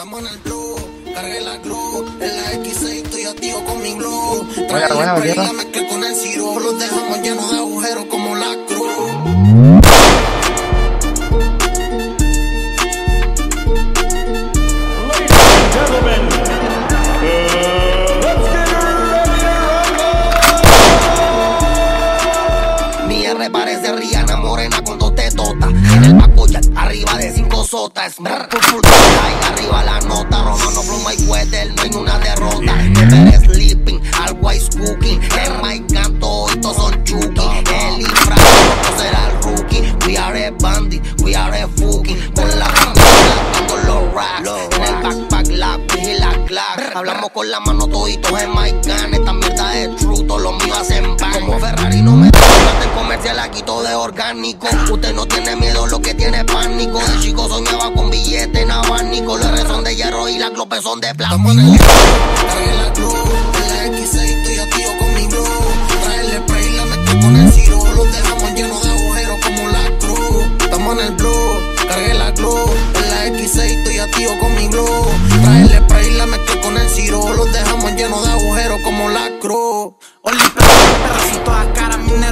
Estamos en el cargué la glue, en la X6 estoy activo con mi glow. Trae la mezcla con el ciro, los dejamos llenos de agujeros como la cruz. Mi R parece Rihanna Morena con dos sotas. Arriba la nota. Romano Flow Mayweather, no hay una derrota. Never sleeping, always cooking. En my canto, y todos son chuki. El infrado, no será el rookie. We are a bandit, we are a fucking. Con la familia, con los racks. En el backpack, la y la clack. Hablamos con la mano toditos en my gun. Esta mierda es true, todos los míos hacen bang. Como Ferrari no me aquí todo es orgánico. Usted no tiene miedo, lo que tiene es pánico. De chico soñaba con billetes en abanico. Los R son de hierro y las glopes son de plástico. Trae la en la X6 estoy activo con mi glow. Trae el spray, la mezcla con el ciro. Los dejamos llenos de agujeros como la cruz. Estamos en el blue, cargué la. En la X6 estoy activo con mi glow. Trae el spray, la mezcla con el ciro. Los dejamos llenos de agujeros como la cruz. Oli, perracito a cara, minero